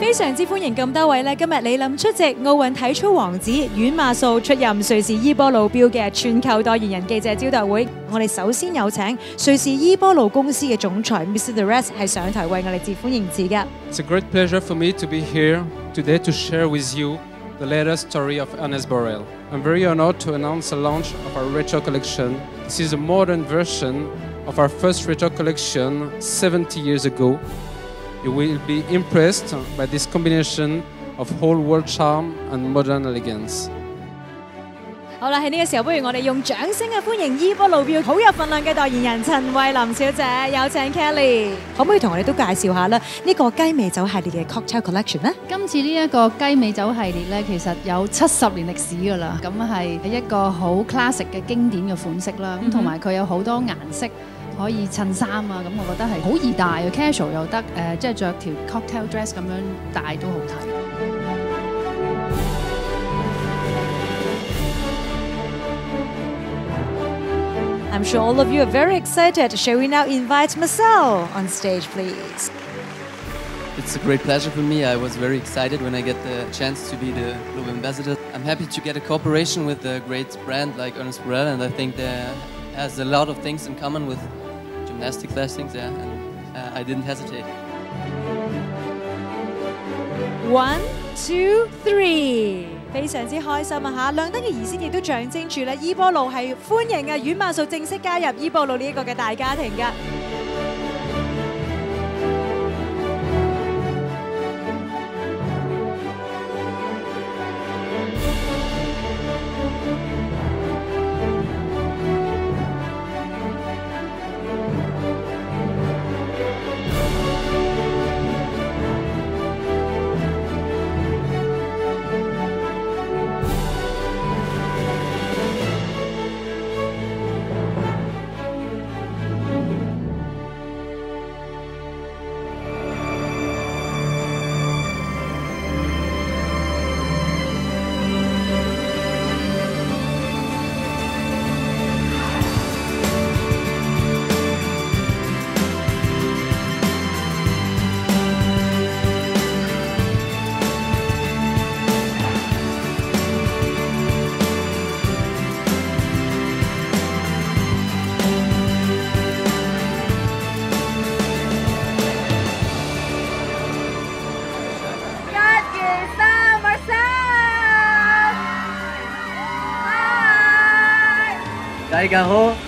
非常之歡迎咁多位咧，今日李林出席奧運體操王子阮馬素出任瑞士伊波路標嘅全球代言人記者招待會。我哋首先有請瑞士伊波路公司嘅總裁 Mr. The Rest 係上台為我哋致歡迎詞嘅。It's a great pleasure for me to be here today to share with you the latest story of Ernest Borrell. I'm very honored to announce the launch of our retro collection. This is a modern version of our first retro collection 70 years ago. You will be impressed by this combination of whole world charm and modern elegance. 好啦，喺呢個時候，不如我哋用掌聲嘅歡迎伊波路標好有份量嘅代言人陳慧琳小姐，有請 Kelly，可唔可以同我哋都介紹下咧？呢個雞尾酒系列嘅 Cocktail Collection 呢？今次呢一個雞尾酒系列咧，其實有七十年歷史㗎啦，咁係一個好 classic 嘅經典嘅款式啦，咁同埋佢有好多顏色。可以衬衫啊，咁我觉得系好易戴，casual 又得，诶即系着条 cocktail dress 咁样戴都好睇。I'm sure all of you are very excited. Shall we now invite Marcel on stage, please? It's a great pleasure for me. I was very excited when I get the chance to be the global ambassador. I'm happy to get a cooperation with a great brand like Ernest Borrell, and I think there has a lot of things in common with gymnastic blessings, yeah, and uh, I didn't hesitate. One, two, three，非常之開心啊嚇！亮燈嘅儀式亦都象徵住咧，伊波路係歡迎啊阮馬素正式加入伊波路呢一個嘅大家庭㗎。大家好。